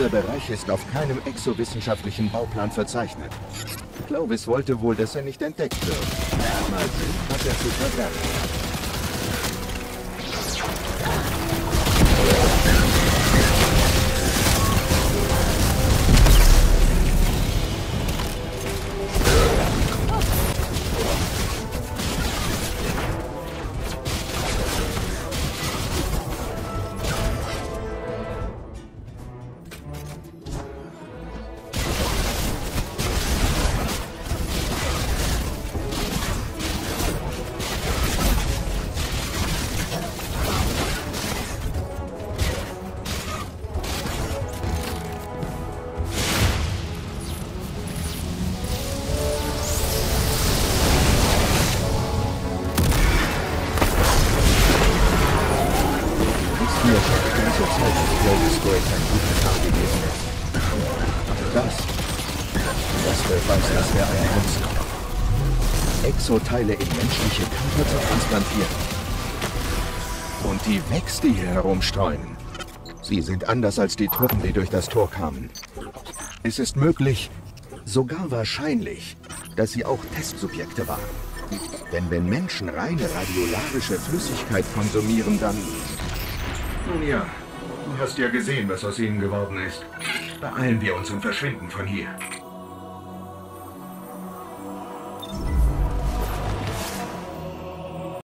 Dieser Bereich ist auf keinem exowissenschaftlichen Bauplan verzeichnet. Clovis wollte wohl, dass er nicht entdeckt wird. Mal sehen, was er zu verbergen hat. Die ganze Zeit, dass Clovis Grace ein guter Tag gewesen ist. Das, das beweist, dass wir ein Monster. Exoteile in menschliche Körper zu transplantieren. Und die Wächste hier herumstreuen. Sie sind anders als die Truppen, die durch das Tor kamen. Es ist möglich, sogar wahrscheinlich, dass sie auch Testsubjekte waren. Denn wenn Menschen reine radiolarische Flüssigkeit konsumieren, dann Nun ja, du hast ja gesehen, was aus ihnen geworden ist. Beeilen wir uns und verschwinden von hier.